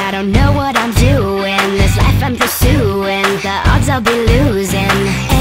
I don't know what I'm doing. This life I'm pursuing. The odds I'll be losing.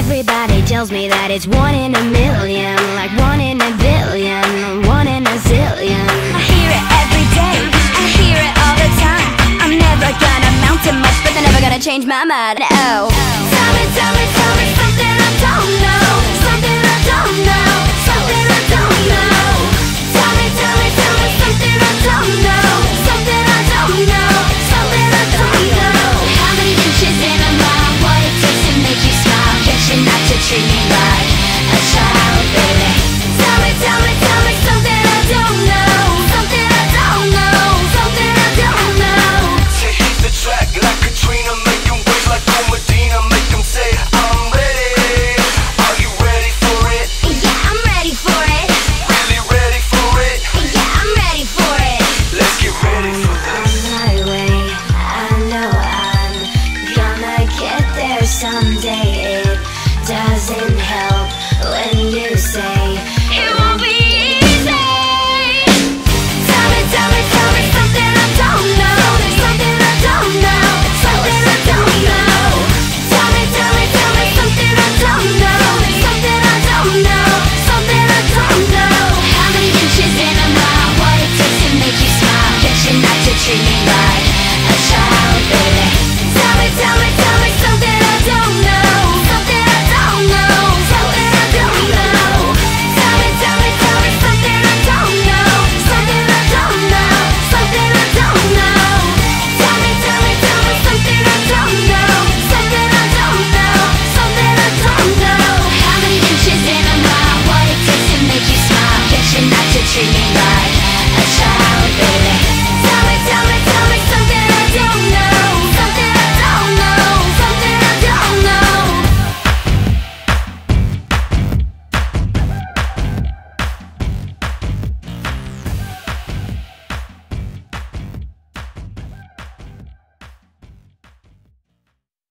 Everybody tells me that it's one in a million. Like one in a billion. One in a zillion. I hear it every day. I hear it all the time. I'm never gonna amount to much But they're never gonna change my mind, oh Someday it doesn't help when you say